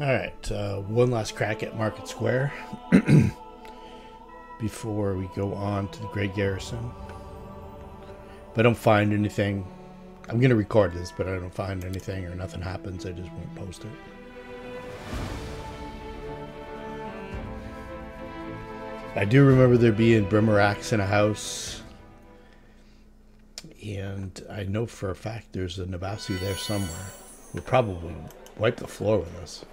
All right, uh, one last crack at Market Square before we go on to the Gray Garrison. If I don't find anything, I'm going to record this, but I don't find anything or nothing happens, I just won't post it. I do remember there being Brimoraks in a house. And I know for a fact there's a Nabasu there somewhere. We'll probably wipe the floor with us.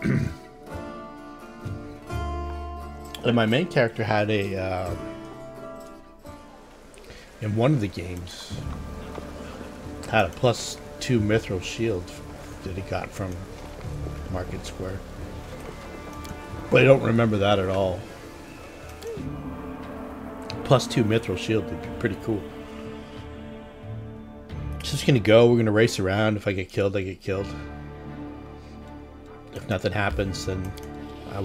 and my main character had a uh, in one of the games had a plus two mithril shield that he got from Market Square. But I don't remember that at all. Plus two mithril shield would be pretty cool. Just gonna go, we're gonna race around. If I get killed, I get killed. If nothing happens, then I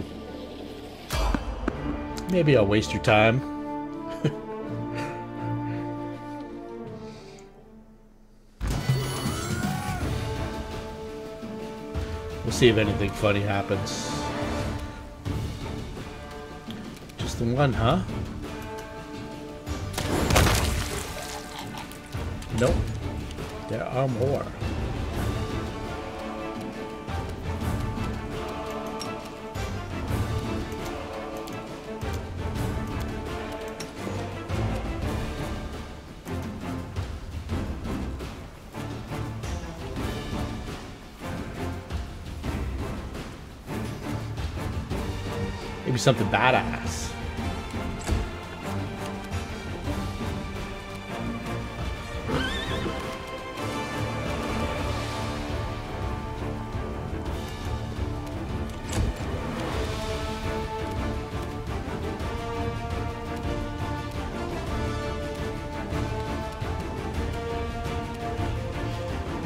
maybe I'll waste your time. we'll see if anything funny happens. Just the one, huh? Nope. There are more. Maybe something badass.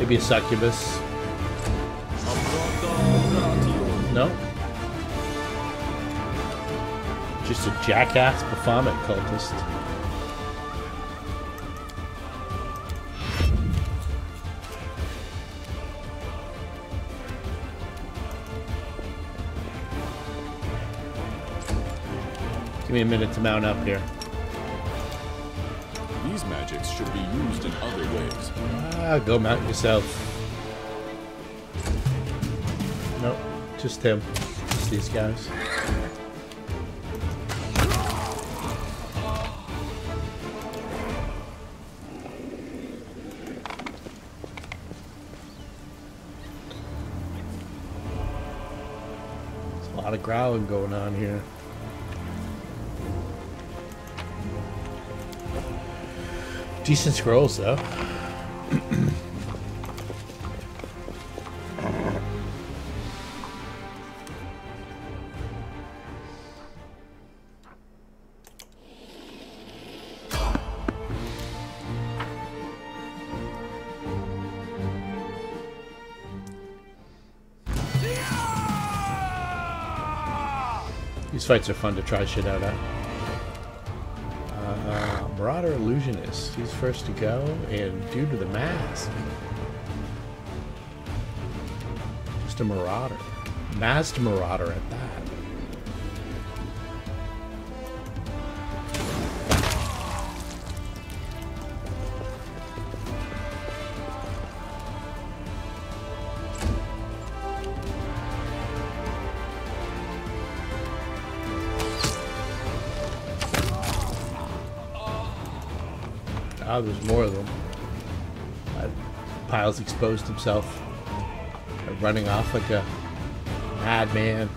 Maybe a succubus. No? Just a jackass Baphomet cultist. Give me a minute to mount up here. Should be used in other ways. Ah, go mount yourself. Nope, just him. Just these guys. There's a lot of growling going on here. Decent scrolls though. These fights are fun to try shit out at. Illusionist. He's first to go, and due to the mask. Just a Marauder. Masked Marauder at that. Ah, there's more of them. Uh, Piles exposed himself. Running off like a madman.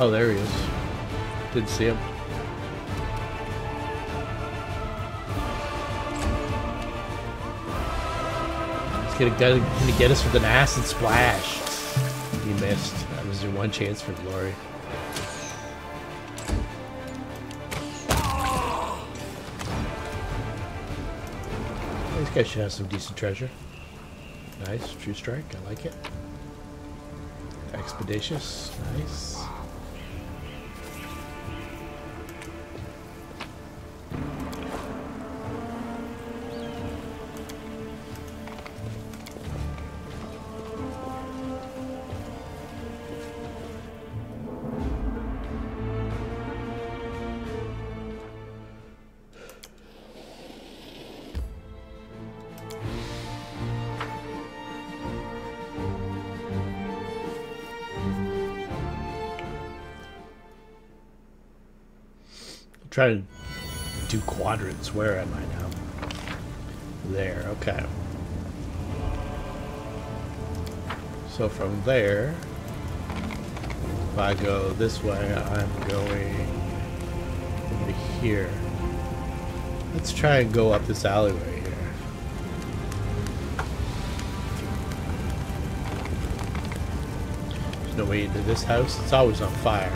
Oh, there he is. Didn't see him. gonna, gonna get us with an acid splash. He missed. That was your one chance for glory. This guy should have some decent treasure. Nice, true strike, I like it. Expeditious, nice. Quadrants. Where am I now? There, okay. So from there, if I go this way, I'm going over here. Let's try and go up this alleyway here. There's no way into this house. It's always on fire.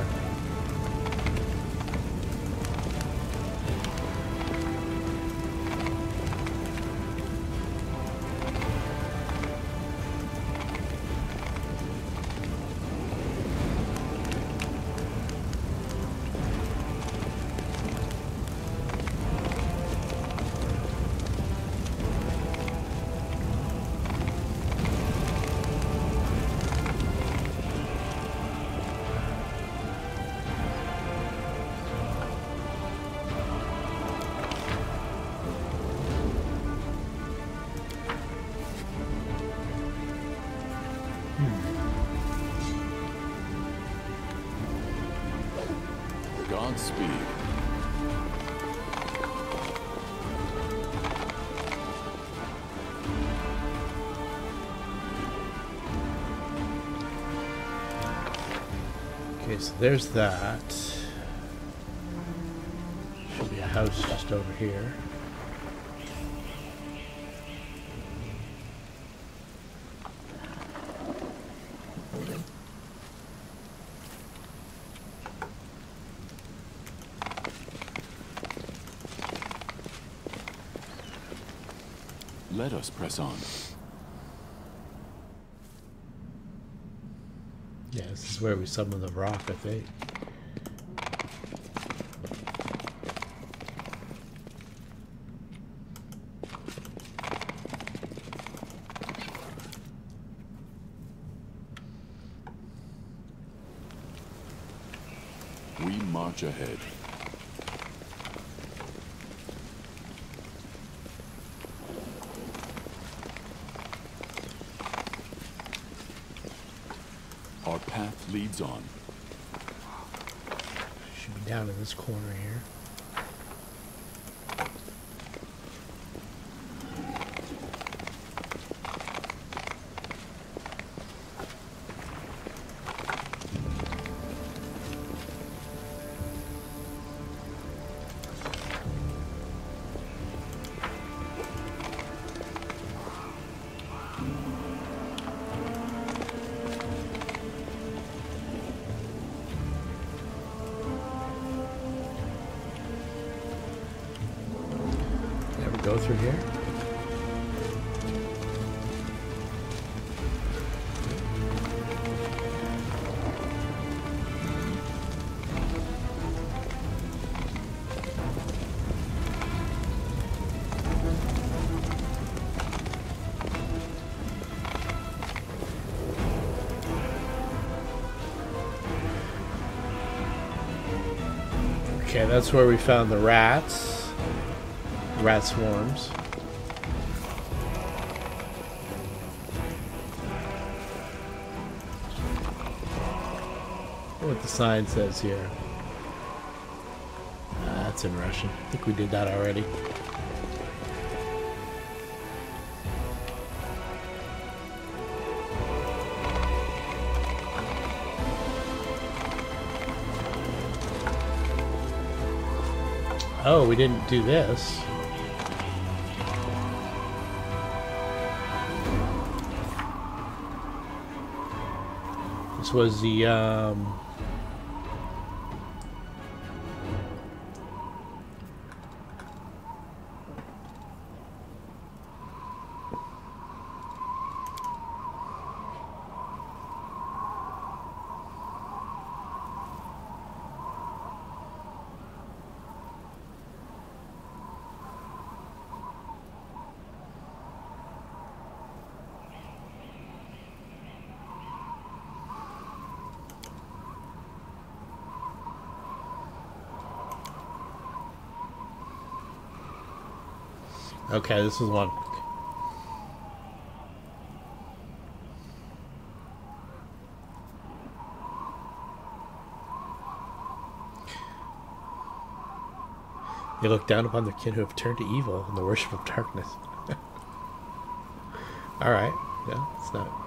There's that. Should be a house just over here. Let us press on. Yeah, this is where we summon the rock, I think. We march ahead. Our path leads on. Should be down in this corner here. Okay, that's where we found the rats. Rat swarms. What the sign says here. Ah, that's in Russian. I think we did that already. Oh, we didn't do this. This was the um Okay, this is one. They look down upon the kin who have turned to evil and the worship of darkness. Alright, yeah, it's not.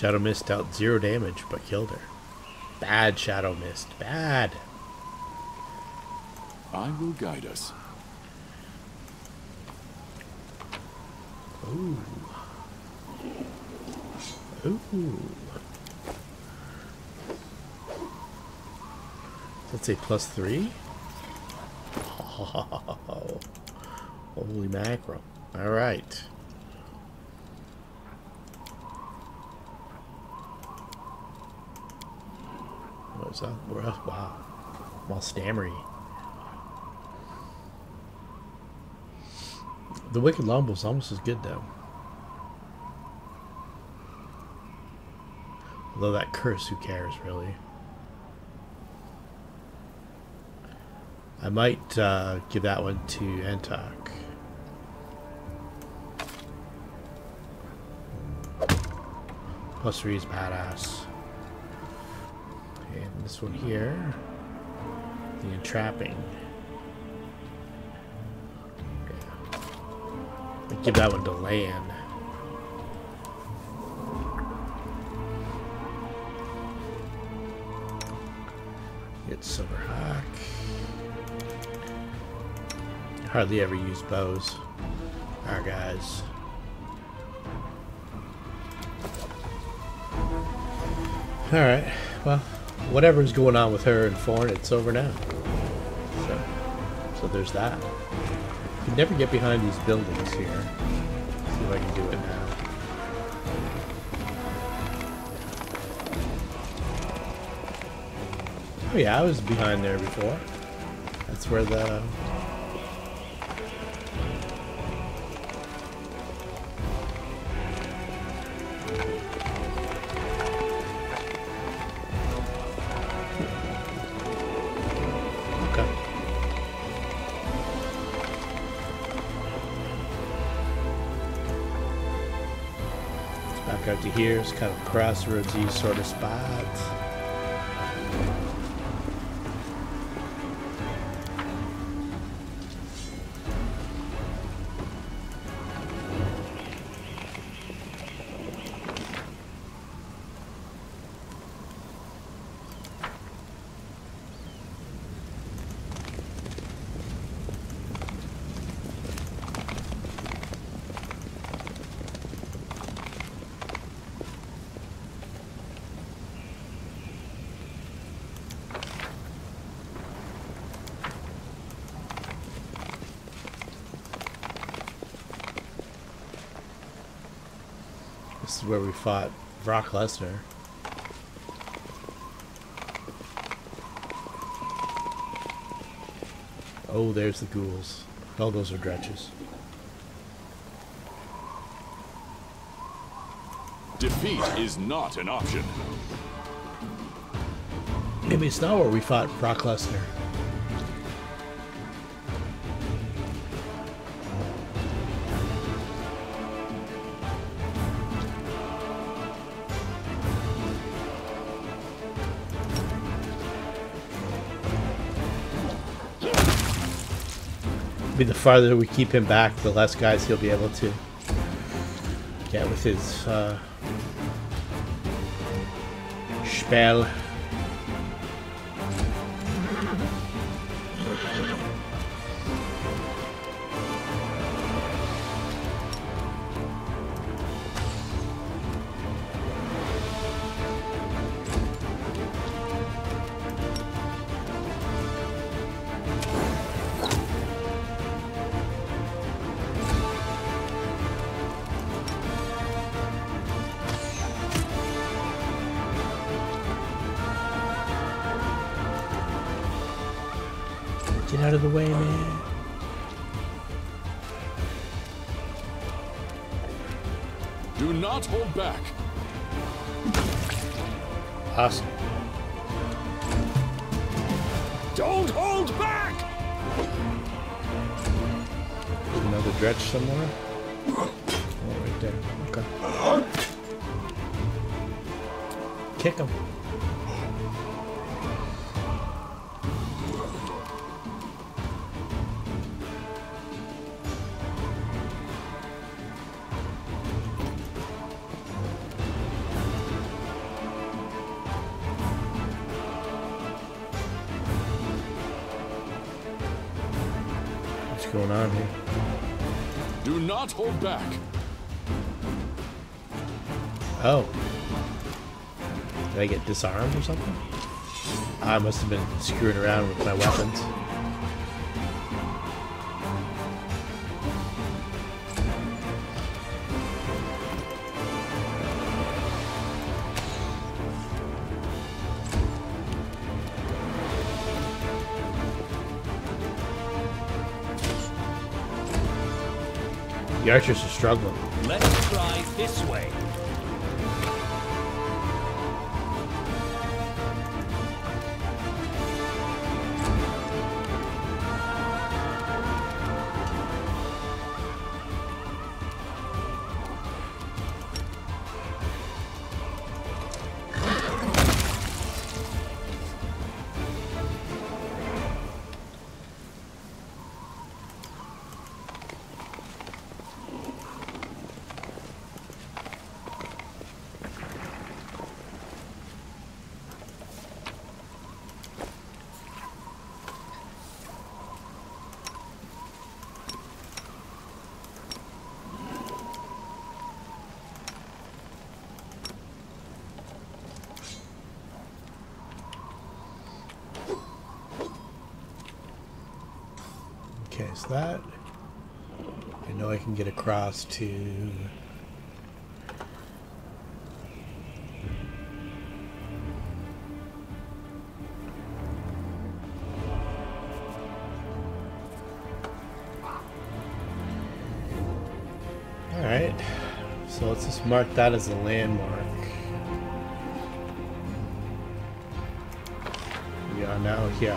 Shadow Mist dealt zero damage but killed her. Bad Shadow Mist. Bad. I will guide us. Ooh. Ooh. Let's say plus three. Oh, holy mackerel. All right. Is up. Wow. All stammery. The Wicked Longbow's almost as good though. Although that curse, who cares really? I might uh, give that one to Entoc. Plus three is badass. And this one here, the entrapping. I give that one to Lann. Get Silverhawk. Hardly ever use bows. Alright guys. Alright, well, whatever's going on with her and Thorn, it's over now. So, so there's that. You can never get behind these buildings here. Let's see if I can do it now. Oh yeah, I was behind there before. That's where the... here. It's kind of crossroadsy sort of spot. Fought Brock Lesnar. Oh, there's the ghouls. Oh, those are dretches. Defeat is not an option. Maybe it's not where we fought Brock Lesnar. The farther we keep him back, the less guys he'll be able to get with his uh, spell. Back. Oh. Did I get disarmed or something? I must have been screwing around with my weapons. Archers are struggling. Let's try this way. Across to Alright. So let's just mark that as a landmark. We are now here.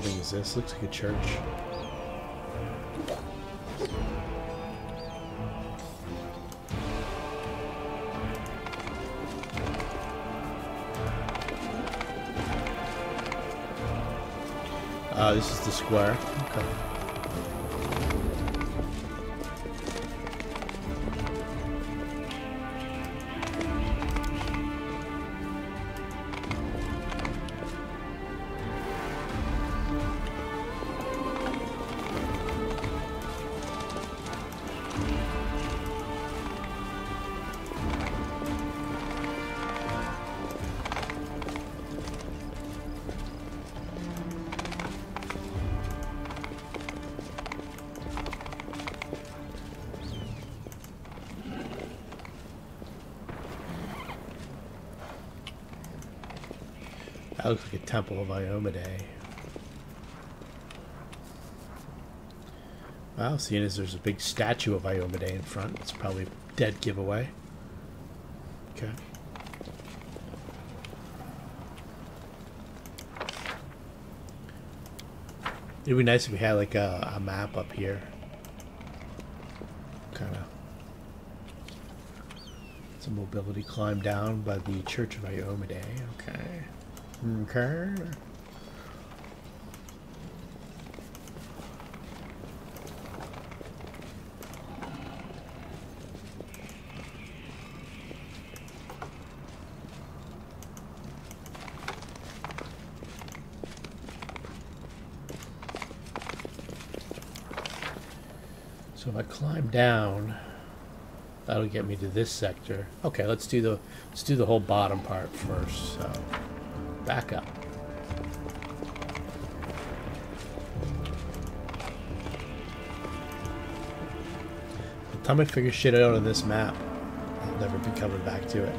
Building is this? Looks like a church. Uh, this is the square. Okay. That looks like a temple of Iomedae. Wow, seeing as there's a big statue of Iomedae in front, it's probably a dead giveaway. Okay. It'd be nice if we had like a, a map up here. Kind of. It's a mobility climb down by the Church of Iomedae. Okay. Okay. So if I climb down, that'll get me to this sector. Okay, let's do the let's do the whole bottom part first. So back up. By the time I figure shit out on this map, I'll never be coming back to it.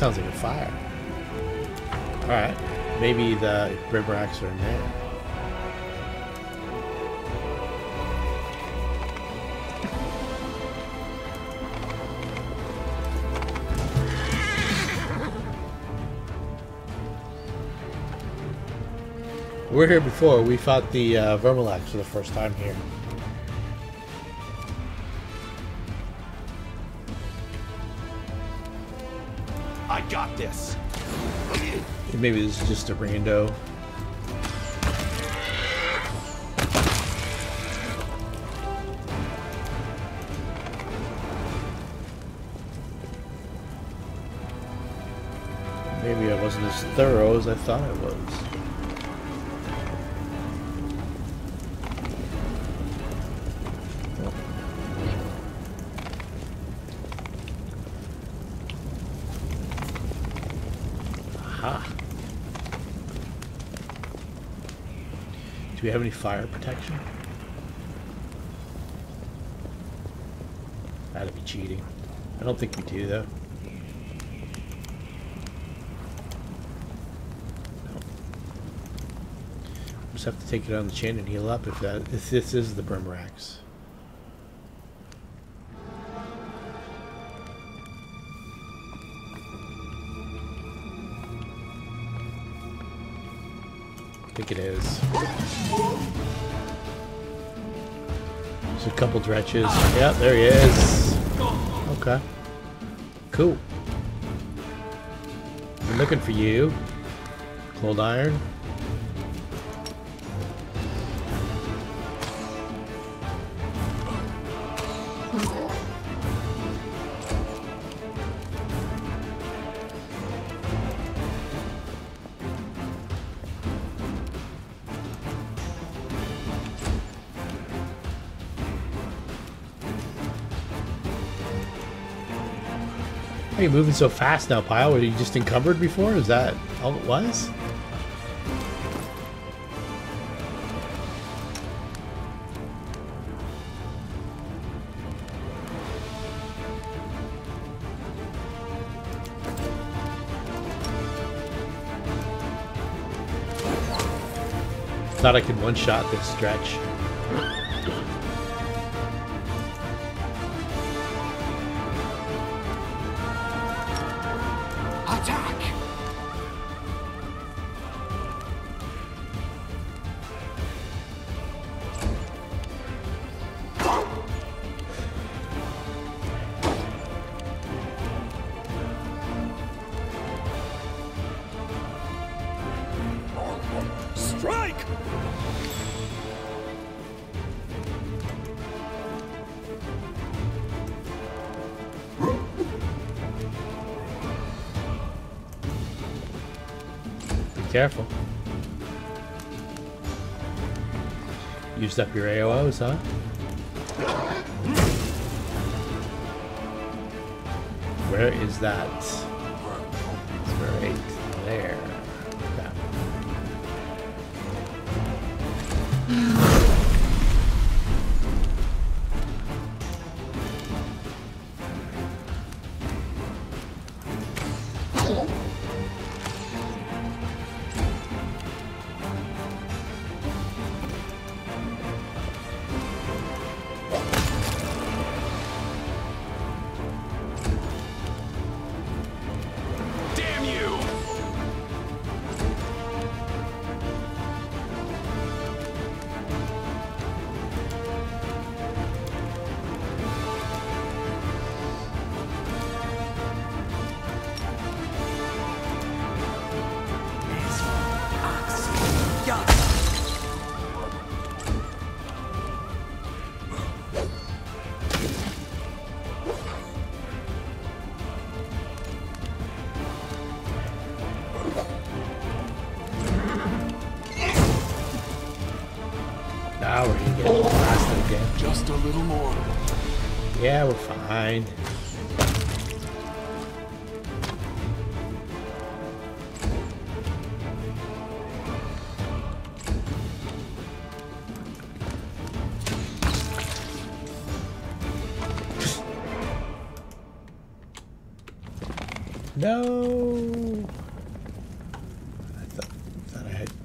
Sounds like a fire. Alright. Maybe the Riveracks are in there. We're here before. We fought the uh, Vermilax for the first time here. This. Maybe this is just a rando. Maybe I wasn't as thorough as I thought I was. Aha. Do we have any fire protection? That'd be cheating. I don't think we do though. No. Just have to take it on the chin and heal up if that if this is the Brimoraks. It is. There's a couple dretches. Yeah, there he is. Okay. Cool. I'm looking for you. Cold iron. You moving so fast now, Pile? Were you just encumbered before? Is that all it was? Thought I could one-shot this dretch. Careful. Used up your AOs, huh? Where is that?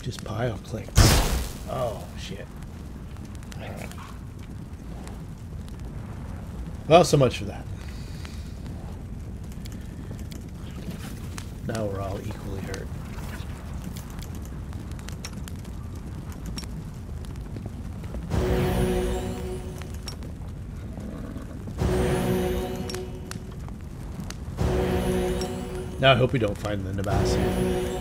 Just pile click. Oh shit. Well, so much for that. Now we're all equally hurt. Now I hope we don't find the Nabasu.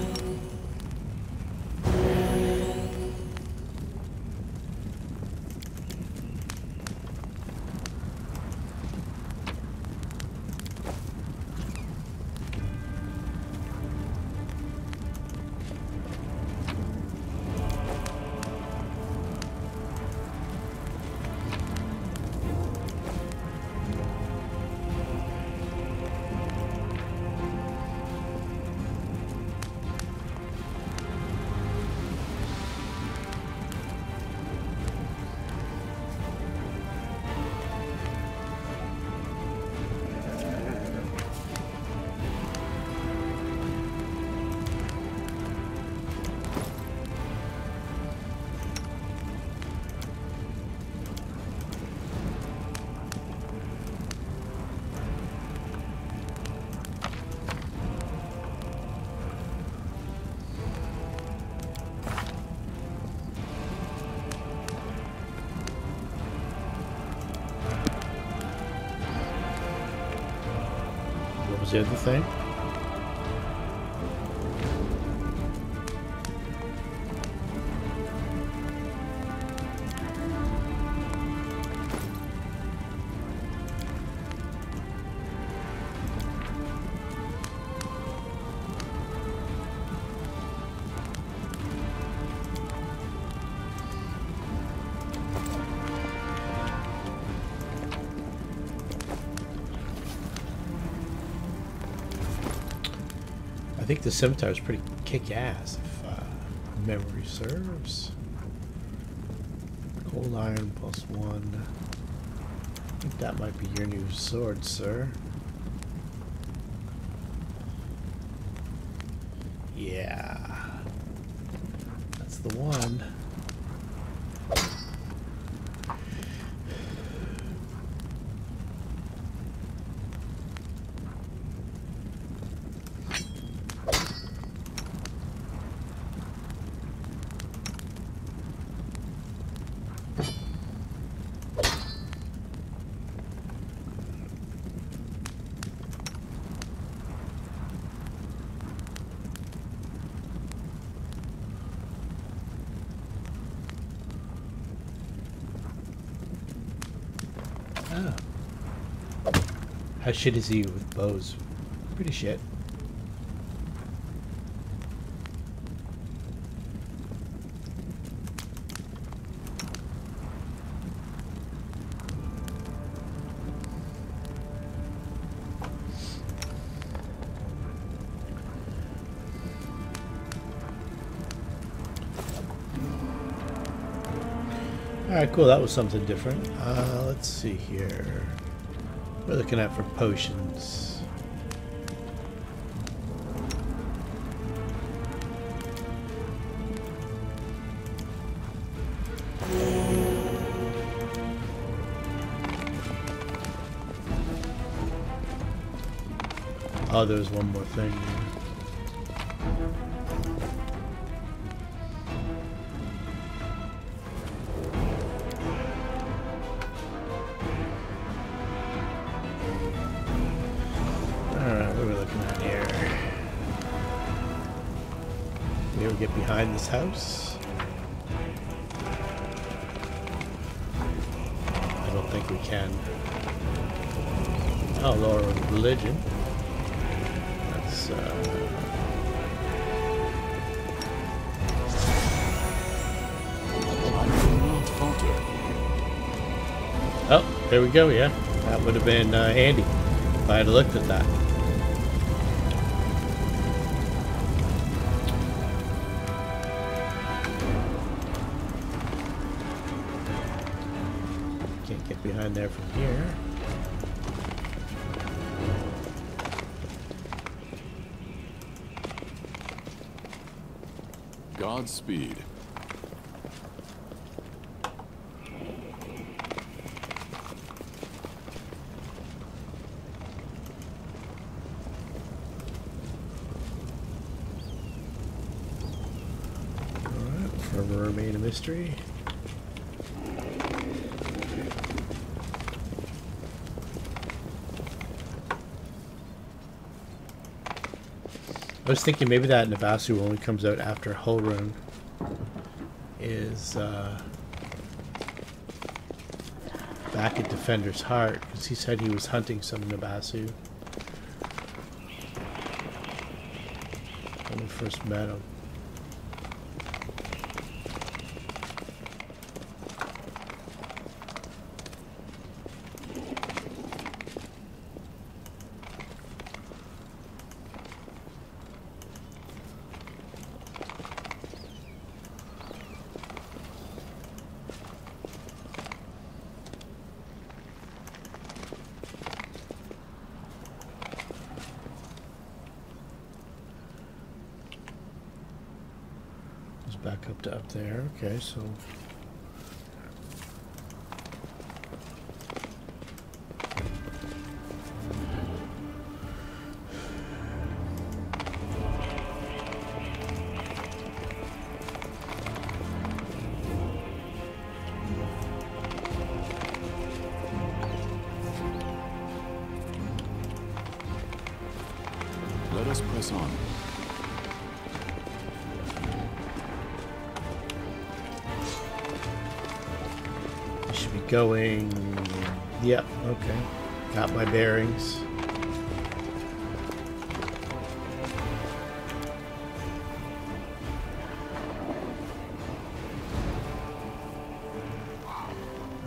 Was the thing? I think the scimitar is pretty kick-ass, if uh, memory serves. Cold iron plus one. I think that might be your new sword, sir. Yeah. That's the one. Shit is he with bows? Pretty shit. Alright, cool. That was something different. Uh, let's see here. We're looking at for potions. Oh, there's one more thing. Can we get behind this house? I don't think we can. Oh, lower religion. That's, uh... Oh, there we go, yeah. That would have been uh, handy if I had looked at that. From here. Godspeed. Alright, forever remain a mystery. Was thinking maybe that Nabasu only comes out after Hulrun is uh, back at Defender's Heart because he said he was hunting some Nabasu when we first met him. Back up to up there. Okay, so going. Yep. Okay. Got my bearings.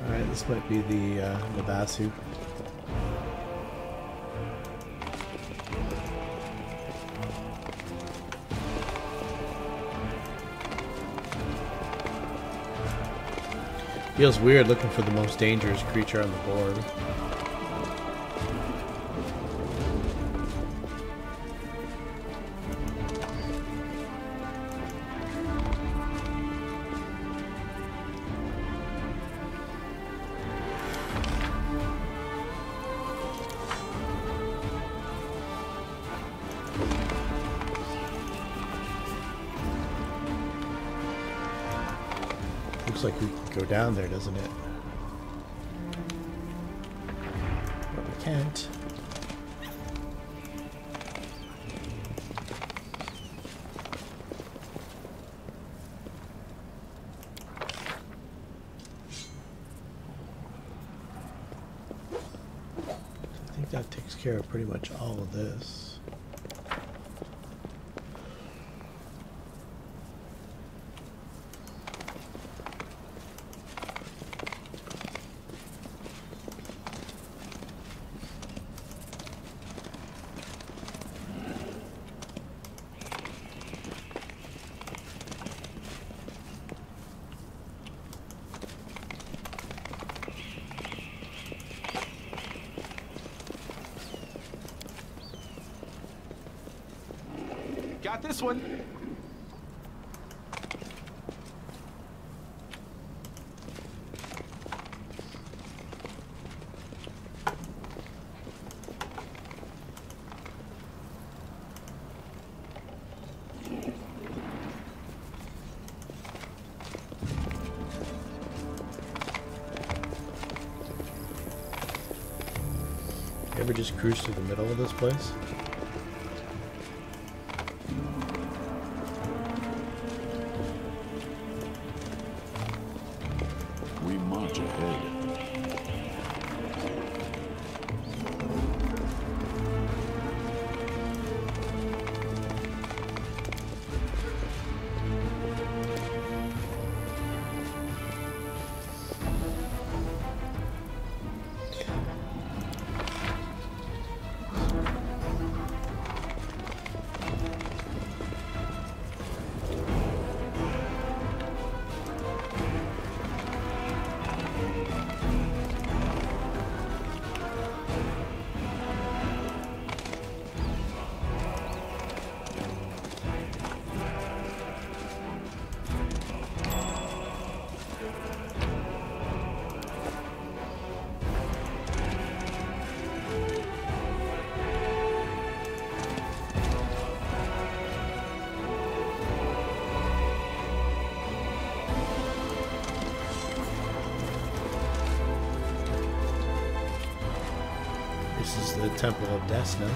Alright, this might be the uh, Nabasu. Feels weird looking for the most dangerous creature on the board. Doesn't it? But we can't. I think that takes care of pretty much all of this. Got this one. Ever just cruise through the middle of this place? This is the Temple of Desna.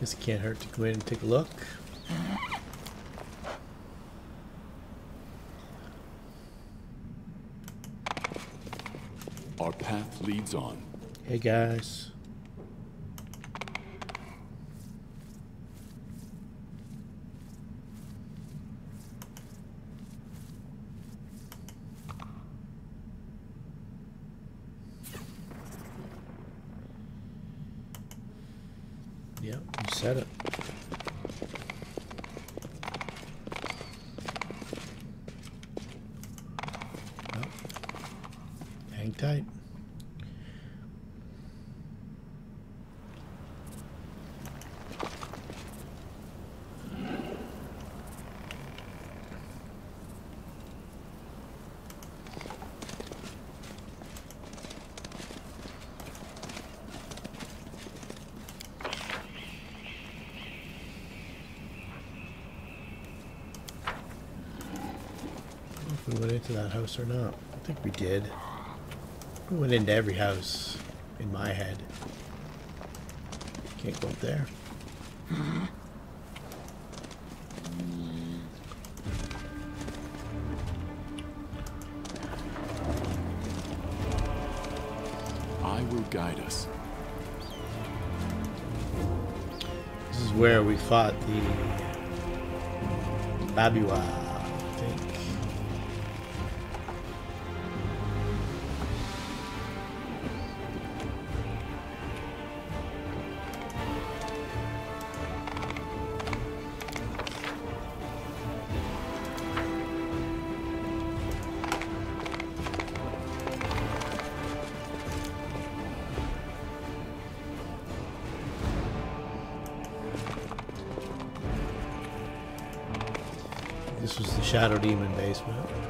Guess it can't hurt to go in and take a look. Our path leads on. Hey guys. Yep, you said it. Well, hang tight. don't know if we went into that house or not. I think we did. We went into every house in my head. Can't go up there. I will guide us. This is where we fought the Babau, Shadow Demon basement.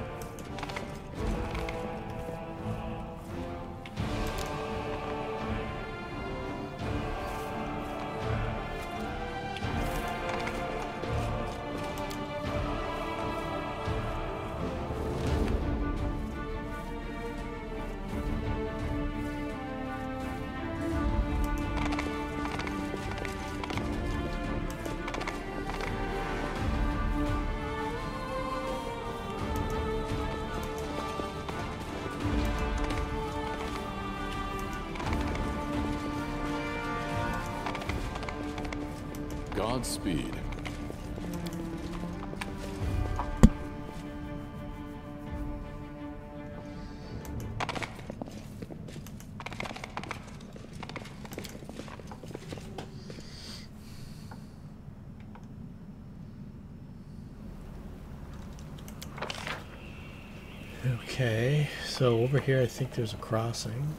So over here I think there's a crossing.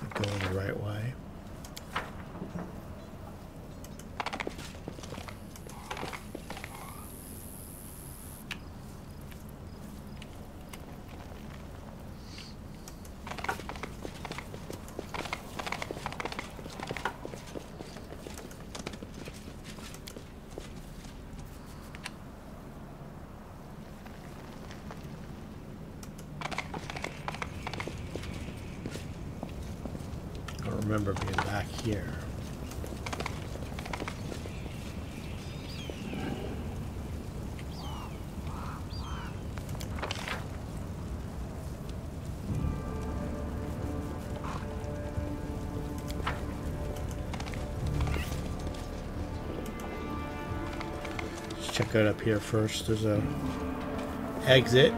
I'm Going the right way. I don't remember being back here. Let's check out up here first. There's a exit.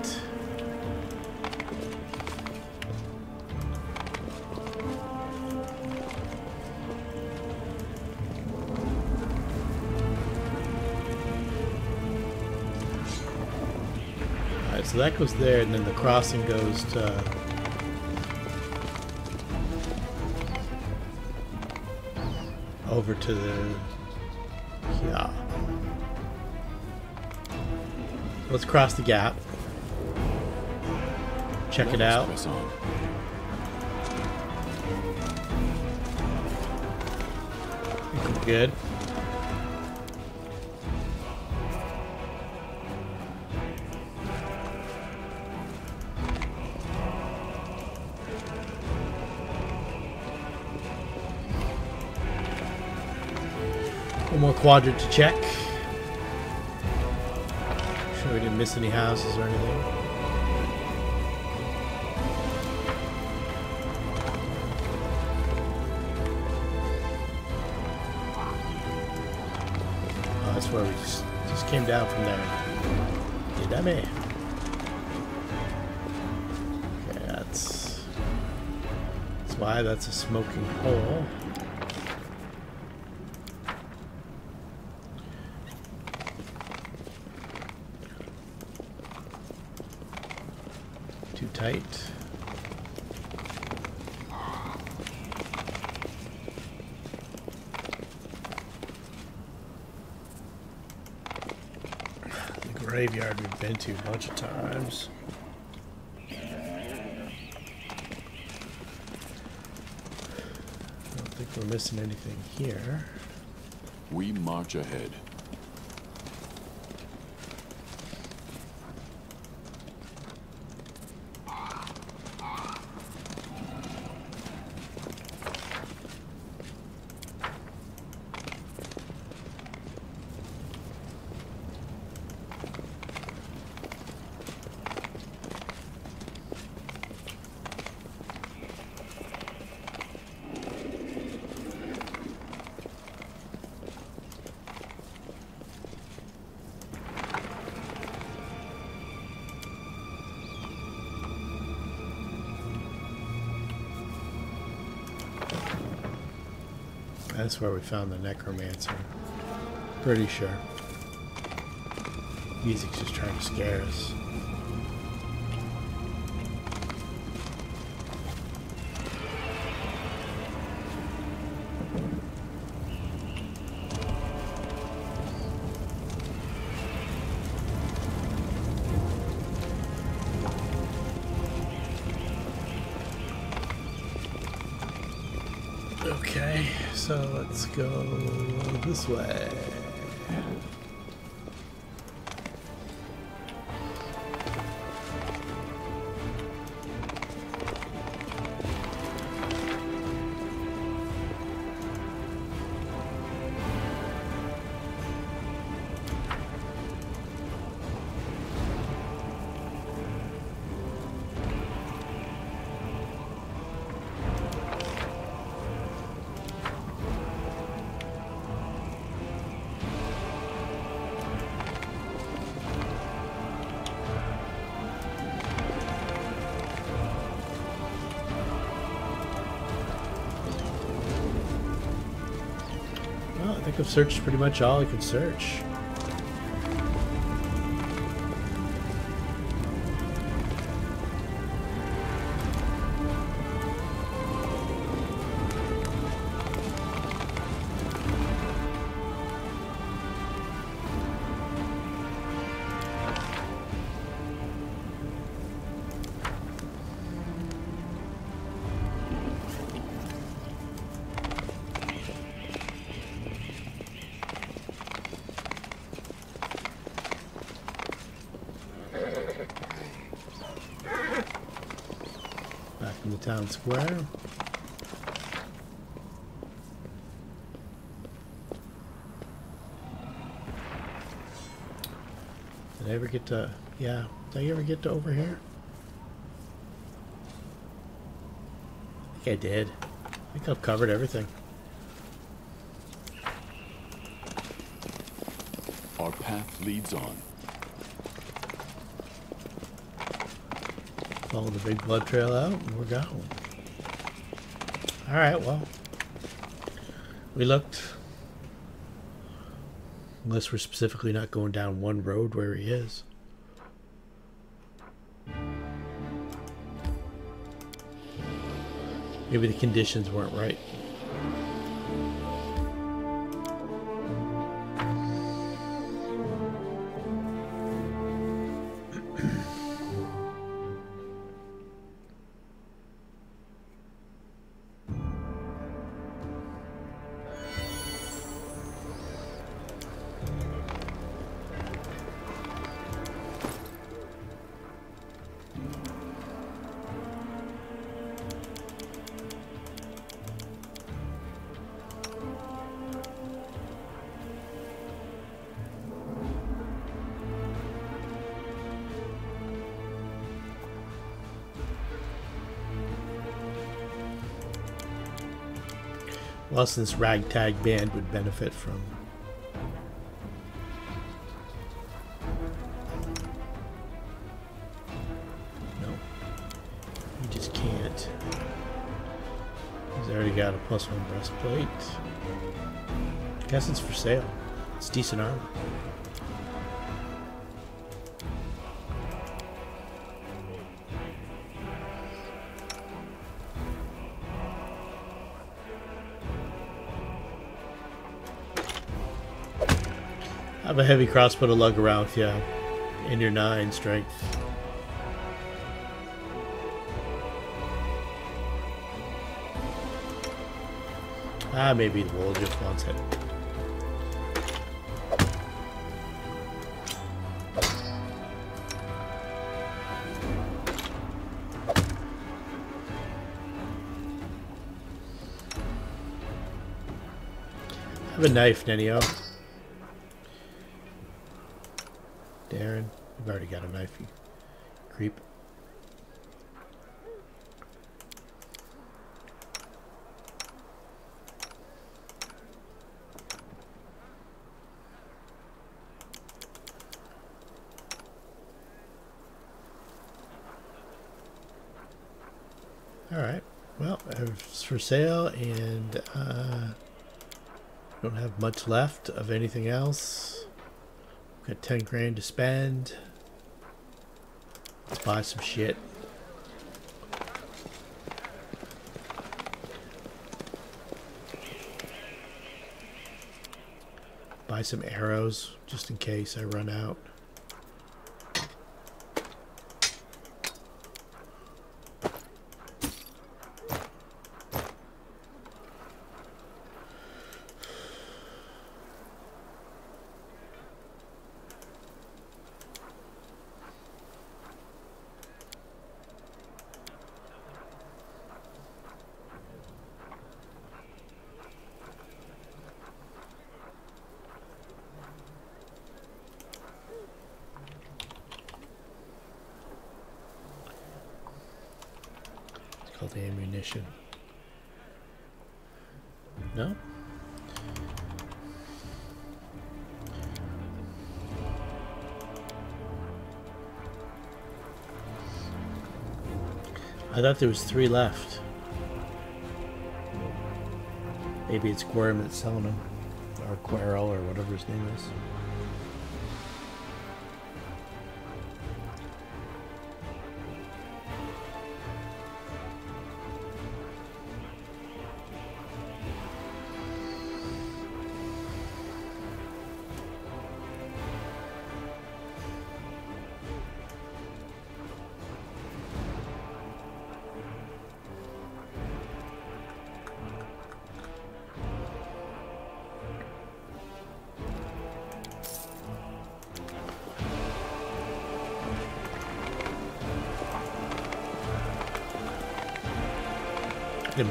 So that goes there, and then the crossing goes to. Over to the. Yeah. Let's cross the gap. Check Let it out. Good. Quadrant to check. Sure we didn't miss any houses or anything. Oh, that's where we just, just came down from there. Yeah, that me. Okay, that's that's why that's a smoking hole. Tight. The graveyard we've been to a bunch of times. I don't think we're missing anything here. We march ahead. That's where we found the necromancer. Pretty sure. Music's just trying to scare us. Let's go this way. I've searched pretty much all I can search. Square. Did I ever get to, yeah, did I ever get to over here? I think I did. I think I've covered everything. Our path leads on. Follow the big blood trail out and we're gone. Alright, well. We looked. Unless we're specifically not going down one road where he is. Maybe the conditions weren't right. Well, this Ragtag Band would benefit from. No. You just can't. He's already got a plus one breastplate. Guess it's for sale. It's decent armor. Have a heavy crossbow to lug around with you in your nine strength. Ah, maybe the wool just wants it. Have a knife, Nenio. Daeran, you've already got a knife, you creep. Alright, well, it's for sale and uh, don't have much left of anything else. Got 10 grand to spend. Let's buy some shit. Buy some arrows just in case I run out. Thought there was three left. Maybe it's Gorham that's selling them. or Quero or whatever his name is.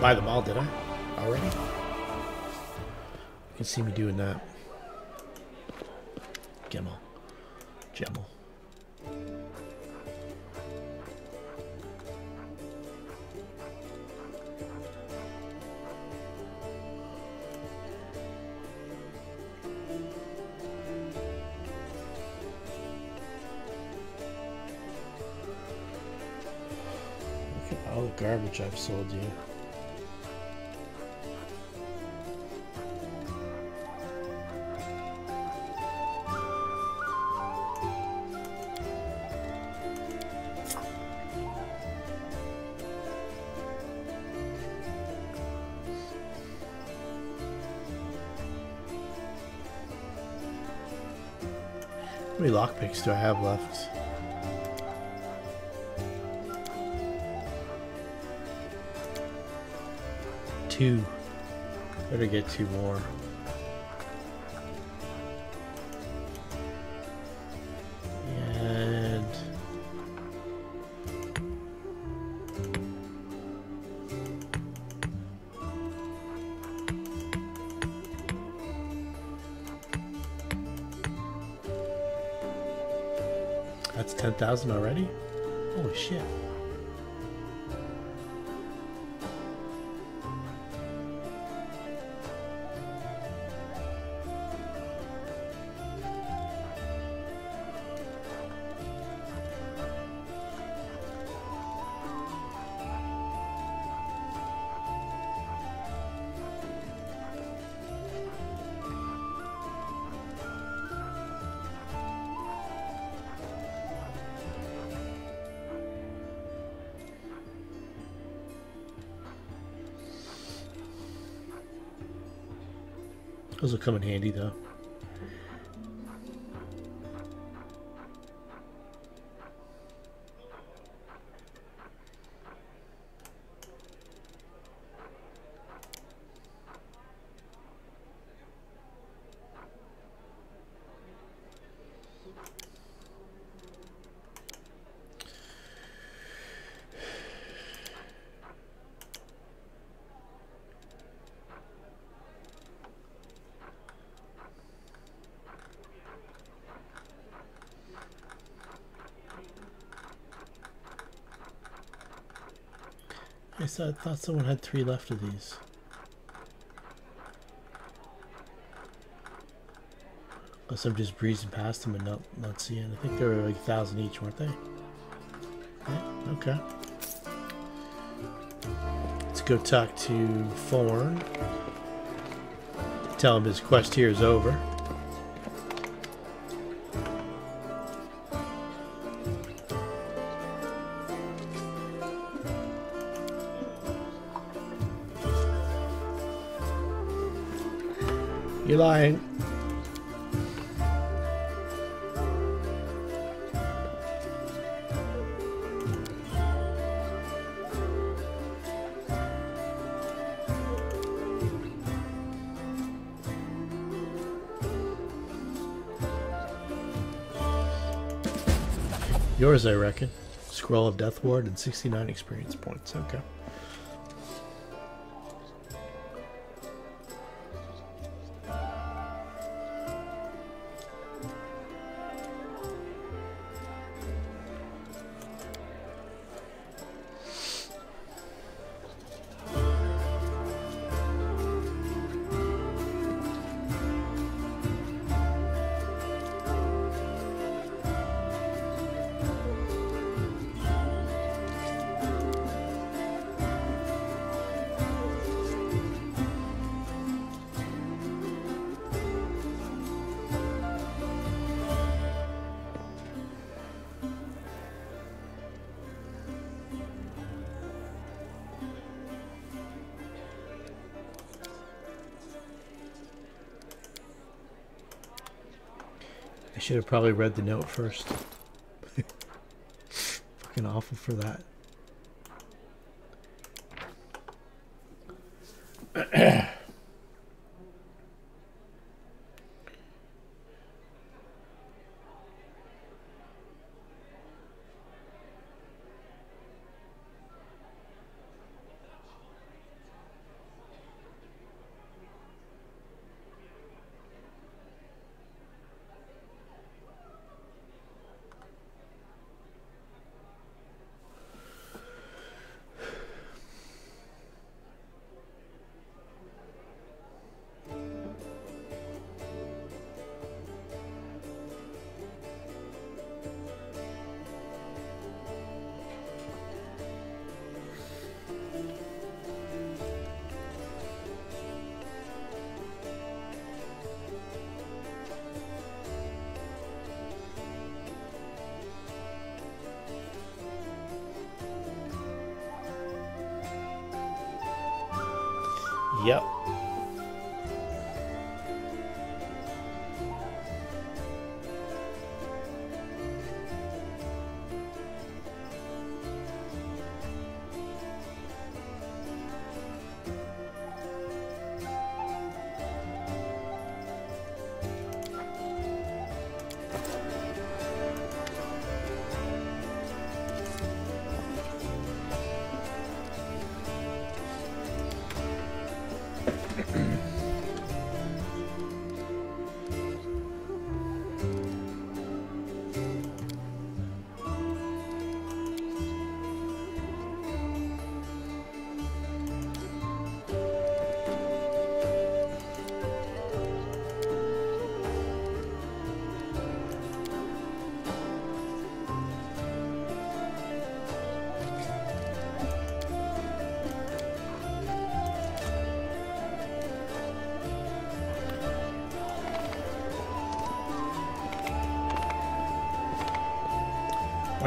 Buy them all, did I? Already? You can see me doing that. Gemmel. Gemmel. All the garbage I've sold you. Lockpicks do I have left? Two. Better get two more. 10,000 already? Come in handy though. I I thought someone had three left of these. Unless I'm just breezing past them and not not seeing. I think they were like a thousand each, weren't they? Yeah, okay. Let's go talk to Thorn. Tell him his quest here is over. Lying. Yours, I reckon. Scroll of Death Ward and 69 experience points. Okay. Should have probably read the note first. Fucking awful for that.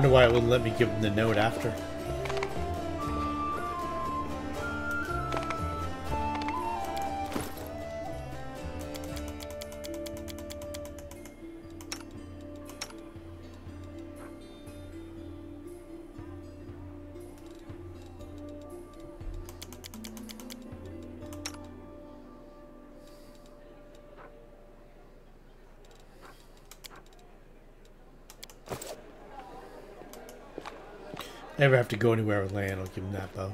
Wonder why it wouldn't let me give him the note after. Never have to go anywhere with Lann, I'll give him that bow.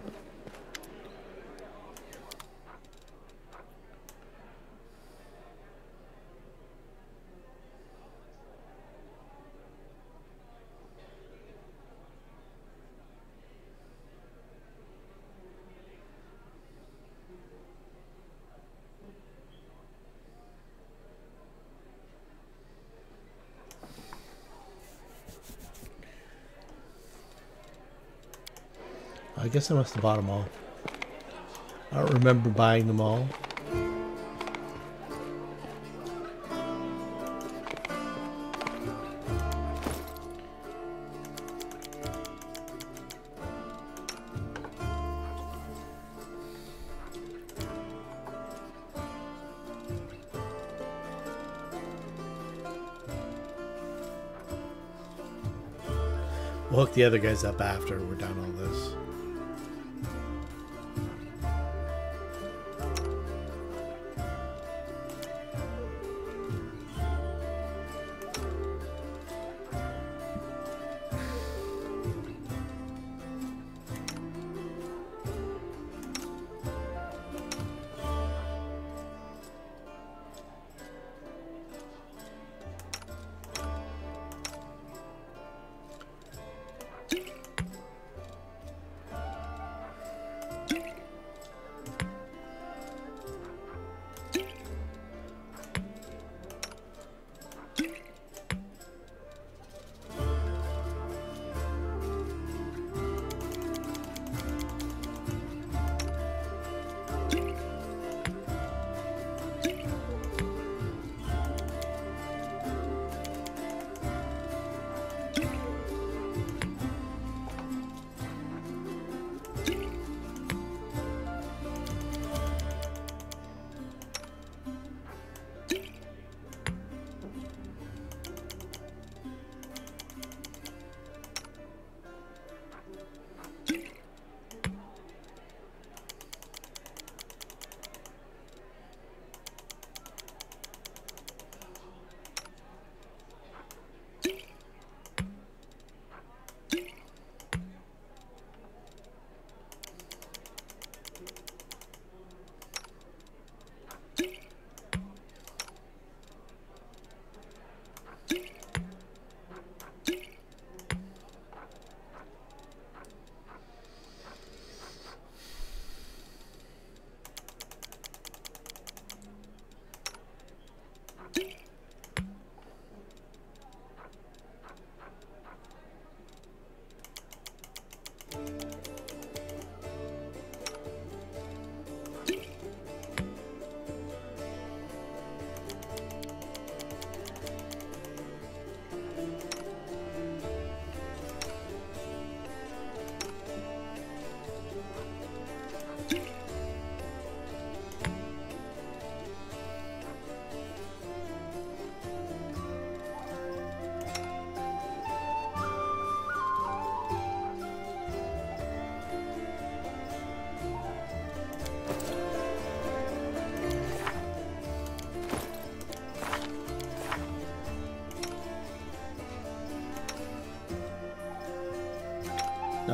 Guess I must have bought them all. I don't remember buying them all. We'll hook the other guys up after we're done all this.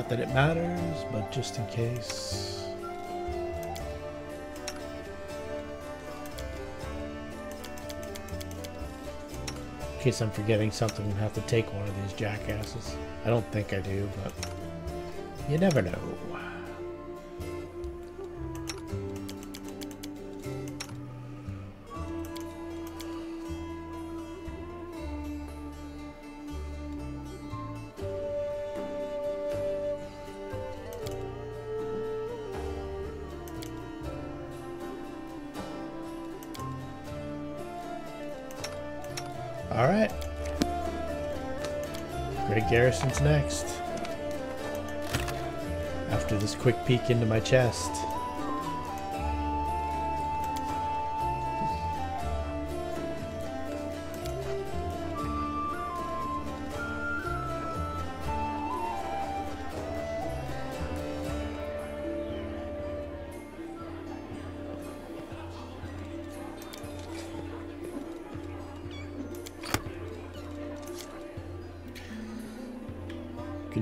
That it matters, but just in case. In case I'm forgetting something and have to take one of these jackasses. I don't think I do, but you never know. Garrison's next. After this quick peek into my chest.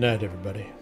Night, everybody.